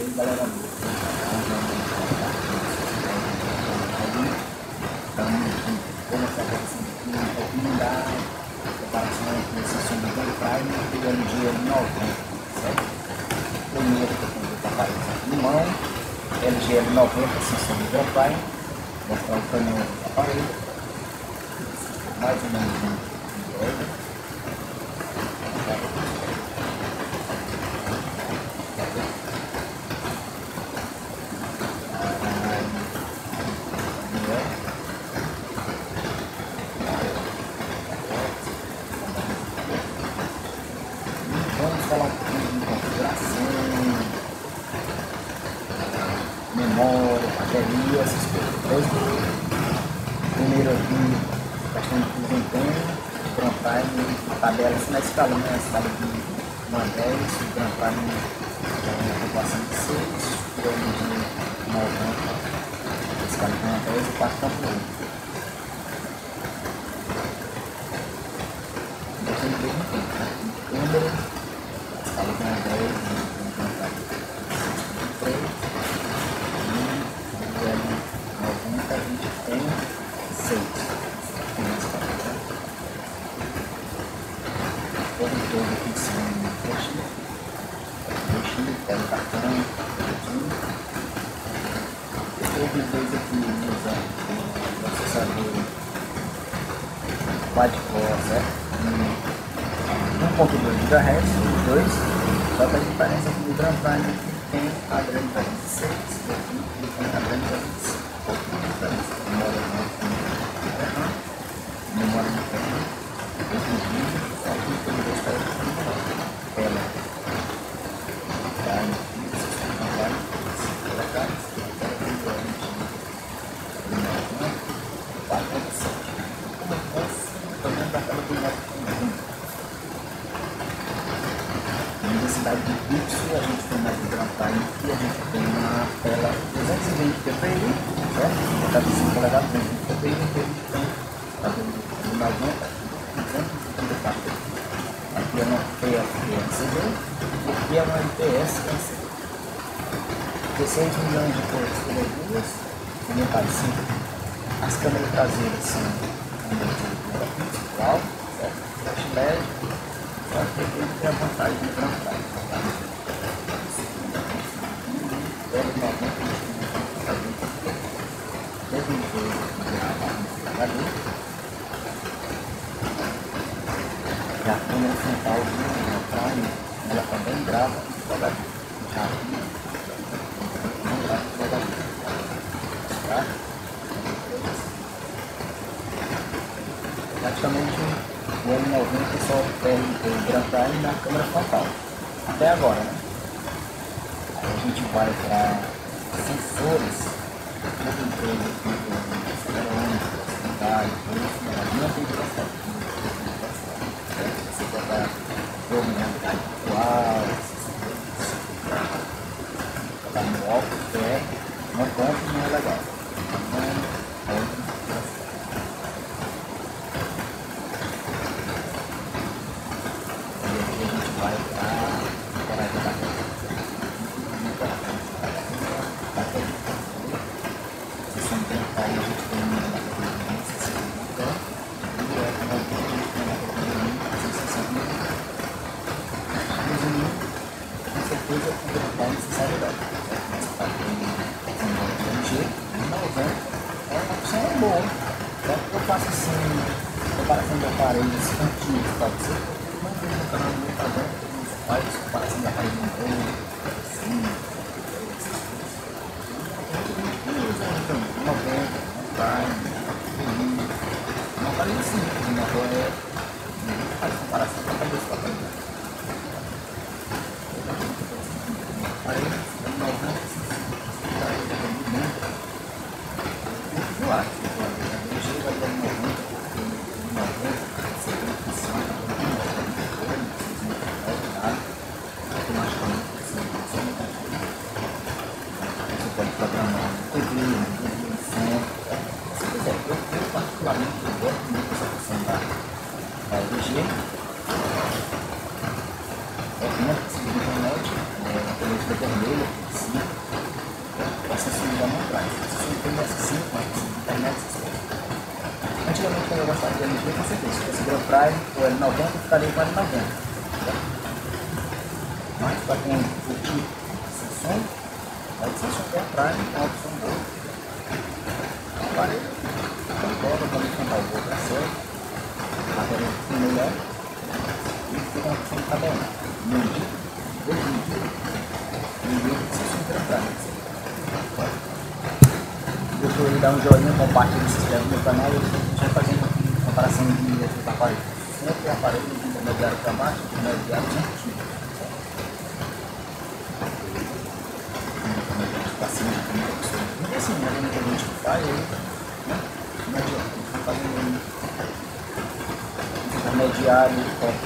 Então, para vocês aqui um pouquinho da comparação entre esse som do Prime e o LG L90, certo? Primeiro que eu tenho que aparelho aqui em mão, LG L90, sensor do Grand Prime, mostrar o tamanho do aparelho, mais ou menos bateria, essas coisas. Primeiro aqui, de desempenho, Grand Prime, tabela assim na escala, né? A escala de 1 a 10, o Grand Prime é uma pontuação de 6, o de 90, a escala de 1 a 10 e 4.8. Número processador quad-core, certo? 1.2 GHz, os dois, só que a diferença é que o Grand Prime tem a grande 26 e aqui ele tem a grande 25. Um pouquinho de diferença. Memória de RAM, memória interna, outro vídeo, aqui tem dois caras tela. Time, sistema vai, tela cara, tela controlante, memória, 4.7. Como é que faz? Também da tela do nosso velocidade de pixel, a gente tem de Grand Prime e a gente tem uma tela 220 dpi, certo? Cada 5 polegadas 220 dpi, e a gente tem a do 90, 254 Aqui é uma PFLCD e aqui é uma LPS LCD. 16 milhões de cores por duas, também parecido. As câmeras traseiras são câmeras de megapixel, certo? Flash LED, só que ele tem a vantagem de Grand Prime. Já a câmera frontal do Prime, ela também grava devagar, rápido, não o M90 só Prime na câmera frontal, até agora, né? Aí a gente vai para sensores, tudo empresa aqui, acelerômetro, não tem em realidade virtual, botar no óculos, que é não compra não é legal. Não é outra inspiração. E aqui a gente vai para parar de dar coisa 90 é uma opção boa. Que eu faço assim, comparação de aparelhos antigos, pode ser. Não vejo no canal do faz comparação de aparelhos novos, assim, então, 90, Prime, um aparelho simples, uma coisa faz comparação com aparelhos com aparelhos. pode programar TV, centro, se quiser. Eu, eu particularmente eu gosto muito dessa função da, da LG. É uma que se internet, é, a televisão vermelha, sim, não traz. Isso tem S5, mas internet, essas coisas. Antigamente, quando eu gostava de LG, com certeza, se fosse Grand Prime ou L90, eu ficaria com L90. Tá? Mas para quem curtir Samsung, pode ser só Grand Prime, é uma opção boa. O aparelho, concorda, quando comprar o outro, é certo. Agora, o melhor, e fica uma opção de cada um. Muito, de dar um joinha, compartilha, se inscreve no meu canal. Eu estou fazendo aqui comparação de outros aparelhos. Sempre aparelho de intermediário para baixo, intermediário sempre tiro. Para cima, é assim, faz aí, né? Não adianta, estou fazendo intermediário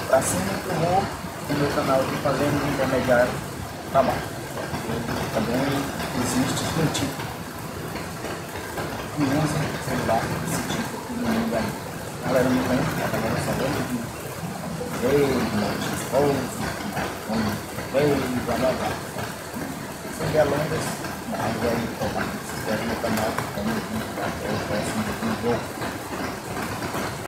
para cima, vou no meu canal aqui fazendo intermediário para baixo também existe esse tipo que usa celular esse tipo no mundo aí. A galera não tem, a galera só vê de Face, Notice, Face, blá blá blá. São delongas, mas aí, se inscreve no canal, tamo junto, até o próximo vídeo.